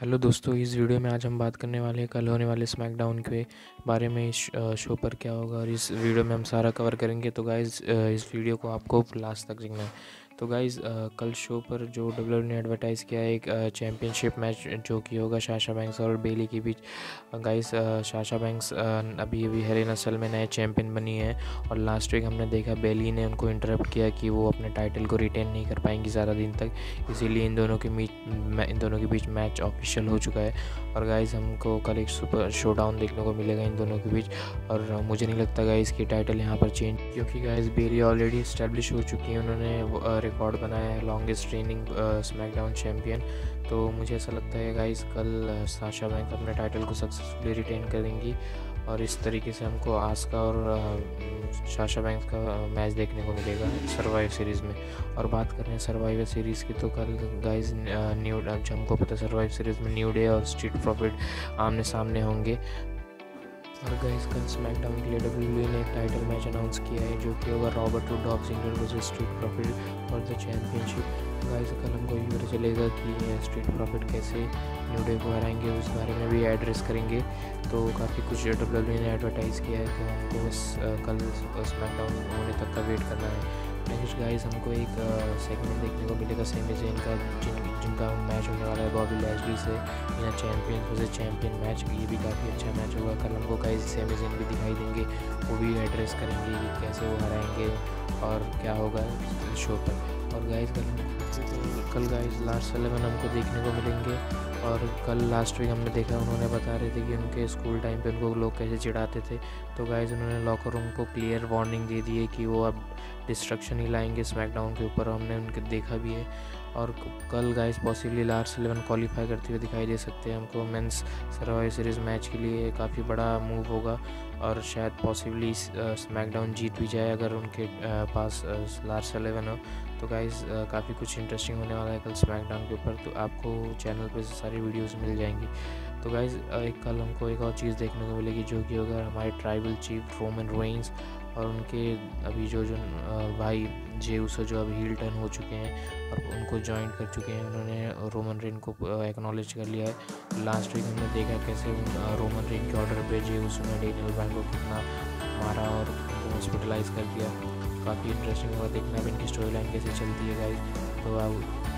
Hello दोस्तों, इस video में आज हम बात करने वाले हैं कल होने वाले स्मैकडाउन के बारे में, इस शो पर क्या होगा और इस वीडियो में हम सारा कवर करेंगे। तो गाइज़ इस वीडियो को आपको लास्ट तक देखना है। तो गाइज़ कल शो पर जो डब्ल्यू ने एडवर्टाइज़ किया है एक चैम्पियनशिप मैच जो कि होगा शाशा बैंक्स और बेली के बीच। गाइज़ शाशा बैंक्स अभी अभी हरे नस्ल में नए चैम्पियन बनी है और लास्ट वीक हमने देखा बेली ने उनको इंटरप्ट किया कि वो अपने टाइटल को रिटेन नहीं कर पाएँगी ज़्यादा दिन तक। इसीलिए इन दोनों के बीच इन दोनों के बीच मैच ऑफिशियल हो चुका है। और गाइज़ हमको कल एक सुपर शो डाउन देखने को मिलेगा इन दोनों के बीच। और मुझे नहीं लगता गाइज़ की टाइटल यहाँ पर चेंज क्योंकि गाइज़ बेली ऑलरेडी इस्टेब्लिश हो चुकी है। उन्होंने रिकॉर्ड बनाया है लॉन्गेस्ट ट्रेनिंग स्मैकडाउन चैम्पियन तो मुझे ऐसा लगता है गाइस कल साशा बैंक अपने टाइटल को सक्सेसफुली रिटेन करेंगी और इस तरीके से हमको आस्का और शाशा बैंक का मैच देखने को मिलेगा सर्वाइव सीरीज़ में। और बात कर रहे हैं सर्वाइवर सीरीज़ की तो कल गाइस न्यू हमको पता सर्वाइव सीरीज़ में न्यू डे और स्ट्रीट प्रॉफिट आमने सामने होंगे और गाइस कल स्मैकडाउन के लिए डब्ल्यू ने एक टाइटल मैच अनाउंस किया है, जो कि होगा Robert Roode dog Ziggler versus Street Profits for the championship guys कल हमको ये पता चलेगा कि स्ट्रीट प्रॉफिट कैसे न्यू डे को हराएँगे, उस बारे में भी एड्रेस करेंगे। तो काफ़ी कुछ डब्ल्यू ने एडवर्टाइज़ किया है तो हमको बस कल स्मैकडाउन होने तक का वेट करना है। नेक्स्ट गाइस हमको एक सेगमेंट देखने को मिलेगा सेमी जेन का जिन, जिनका मैच होने वाला है बॉबी लैजली से। या चैम्पियन वर्सेस चैम्पियन मैच ये भी काफ़ी अच्छा मैच होगा। कल हमको गाइस सेमी जेन भी दिखाई देंगे, वो भी एड्रेस करेंगे कि कैसे वो हराएँगे और क्या होगा शो पर। और गाइस कल कल गाइस लास्ट सेलेवन हमको देखने को मिलेंगे। और कल लास्ट वीक हमने देखा, उन्होंने बता रहे थे कि उनके स्कूल टाइम पे उनको लोग कैसे चिढ़ाते थे। तो गाइज़ उन्होंने लॉकर रूम को क्लियर वार्निंग दे दी है कि वो अब डिस्ट्रक्शन ही लाएँगे स्मैकडाउन के ऊपर हमने उनके देखा भी है। और कल guys possibly last eleven qualify करते हुए दिखाई दे सकते हैं। हमको मेंस सर्वाइव सीरीज़ मैच के लिए काफ़ी बड़ा मूव होगा और शायद पॉसिबली स्मैकडाउन जीत भी जाए अगर उनके पास लास्ट इलेवन हो। तो गाइज़ काफ़ी कुछ इंटरेस्टिंग होने वाला है कल स्मैकडाउन के ऊपर तो आपको चैनल पर सारी वीडियोस मिल जाएँगी। तो गाइज़ एक कल हमको एक और चीज़ देखने को मिलेगी, जो कि होगा हमारे ट्राइबल चीफ रोमन रोइंस और उनके अभी जो जो भाई जे उसो जो अभी हील टर्न हो चुके हैं और उनको ज्वाइन कर चुके हैं, उन्होंने रोमन रेन को एक्नॉलेज कर लिया है। लास्ट वीक हमने देखा कैसे रोमन रेन के ऑर्डर पे जे उसो ने डेनियल बैंक को कितना मारा और हॉस्पिटलाइज कर दिया। काफ़ी इंटरेस्टिंग होगा देखना भी इनकी स्टोरी लाइन कैसे चलती है गाइज़ तो अब